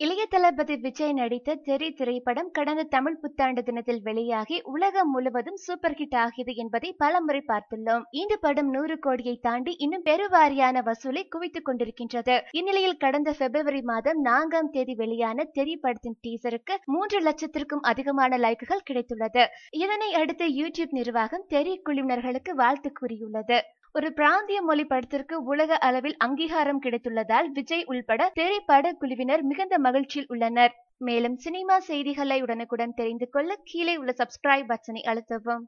இளைய தளபதி விஜய் நடித்த தெரி திரைப்படம் கடந்த தமிழ் புத்தாண்டு தினத்தில் வெளியாகி உலகம் முழுவதும் சூப்பர் ஹிட் ஆகியது என்பதை பலமுறை பார்த்துள்ளோம். இந்த படம் நூறு கோடியை தாண்டி இன்னும் பெருவாரியான வசூலை குவித்துக் கொண்டிருக்கின்றது. இந்நிலையில் கடந்த பிப்ரவரி மாதம் நான்காம் தேதி வெளியான தெரி படத்தின் டீசருக்கு மூன்று லட்சத்திற்கும் அதிகமான லைக்குகள் கிடைத்துள்ளது. இதனை அடுத்து யூடியூப் நிர்வாகம் தெரி குழுவினர்களுக்கு வாழ்த்து கூறியுள்ளது. ஒரு பிராந்திய மொழி படத்திற்கு உலக அளவில் அங்கீகாரம் கிடைத்துள்ளதால் விஜய் உள்பட திரைப்பட குழுவினர் மிகுந்த மகிழ்ச்சியில் உள்ளனர். மேலும் சினிமா செய்திகளை உடனுக்குடன் தெரிந்து கொள்ள கீழே உள்ள சப்ஸ்கிரைப் பட்டனை அழுத்தவும்.